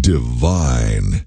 Divine.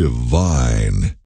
divine.